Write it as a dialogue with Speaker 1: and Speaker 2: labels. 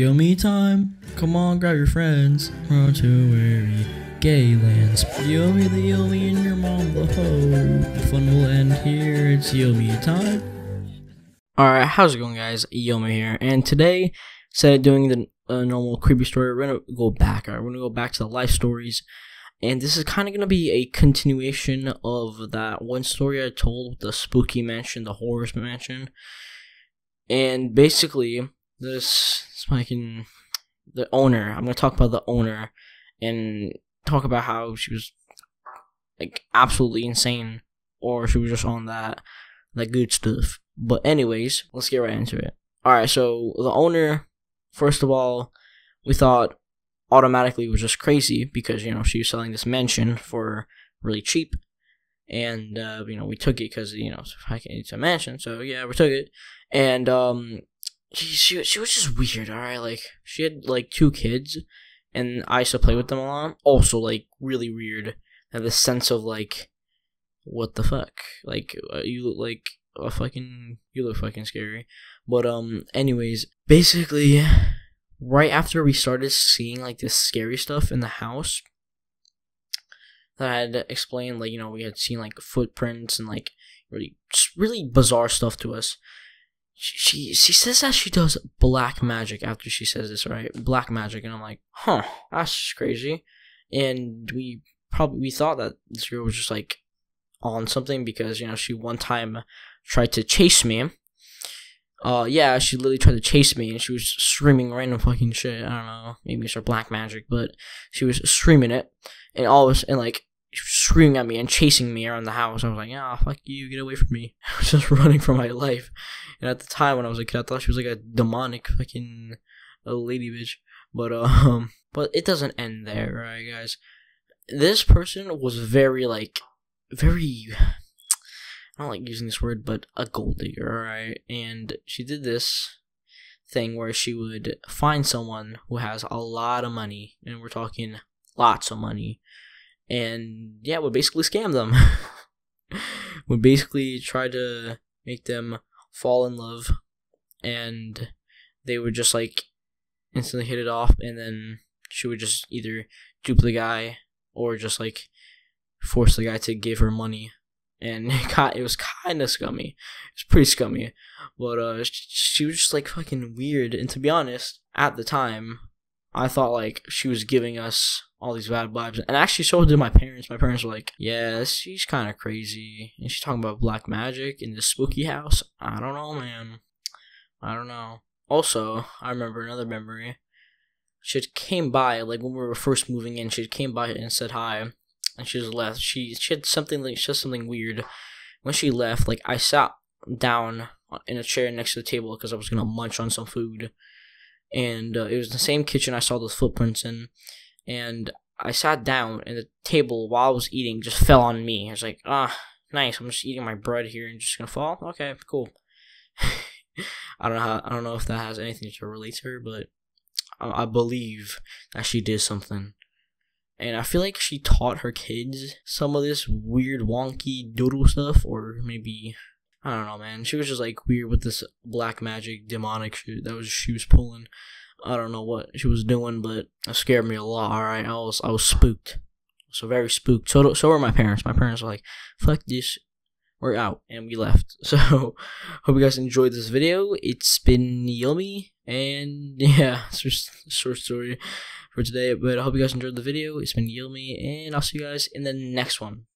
Speaker 1: Yilmy time. Come on, grab your friends. Run to weary gay lands. Yilmy the Yilmy and your mom the hoe. The fun will end here. It's Yilmy time. Alright, how's it going, guys? Yilmy here. And today, instead of doing the uh, normal creepy story, we're gonna go back. Alright, we're gonna go back to the life stories. And this is kind of gonna be a continuation of that one story I told, with the spooky mansion, the horror mansion. And basically, this fucking the owner. I'm gonna talk about the owner and talk about how she was like absolutely insane, or she was just on that that good stuff. But anyways, let's get right into it. All right, so the owner, first of all, we thought automatically was just crazy because you know she was selling this mansion for really cheap, and uh, you know we took it because you know it's a mansion, so yeah, we took it, and um, she, she she was just weird. All right, like she had like two kids, and I used to play with them a lot. Also, like really weird. And the sense of like, what the fuck? Like uh, you like a fucking you look fucking scary. But um, anyways, basically, right after we started seeing like this scary stuff in the house. That I had explained, like you know, we had seen like footprints and like really, really bizarre stuff to us she she says that she does black magic after she says this, right? Black magic, and I'm like, huh, that's crazy. And we probably we thought that this girl was just like on something because you know she one time tried to chase me. Uh, yeah, she literally tried to chase me, and she was screaming random fucking shit. I don't know, maybe it's her black magic, but she was screaming it, and all of and like screaming at me and chasing me around the house. I was like, "Yeah, fuck you, get away from me!" I was just running for my life. And at the time when I was a kid, I thought she was like a demonic fucking lady bitch. But um, but it doesn't end there, right, guys? This person was very like, very. I don't like using this word, but a gold digger, alright? And she did this thing where she would find someone who has a lot of money, and we're talking lots of money, and yeah, would basically scam them. would basically try to make them fall in love, and they would just like instantly hit it off, and then she would just either dupe the guy or just like force the guy to give her money and it, got, it was kind of scummy. It's pretty scummy, but uh, she was just like fucking weird. And to be honest, at the time, I thought like she was giving us all these bad vibes. And actually, so did my parents. My parents were like, "Yeah, she's kind of crazy, and she's talking about black magic in the spooky house." I don't know, man. I don't know. Also, I remember another memory. She came by like when we were first moving in. She came by and said hi, and she just left. She she had something like she had something weird. When she left, like I sat down in a chair next to the table because I was gonna munch on some food, and uh, it was the same kitchen I saw those footprints in and I sat down and the table while I was eating just fell on me. I was like, ah, nice. I'm just eating my bread here and just gonna fall. Okay, cool. I don't know how. I don't know if that has anything to relate to her, but I, I believe that she did something. And I feel like she taught her kids some of this weird, wonky doodle stuff, or maybe I don't know, man. She was just like weird with this black magic, demonic shit that was she was pulling. I don't know what she was doing, but it scared me a lot. All right, I was I was spooked, so very spooked. So so were my parents. My parents were like, "Fuck this, we're out," and we left. So hope you guys enjoyed this video. It's been yummy, and yeah, it's just a short story for today. But I hope you guys enjoyed the video. It's been yummy, and I'll see you guys in the next one.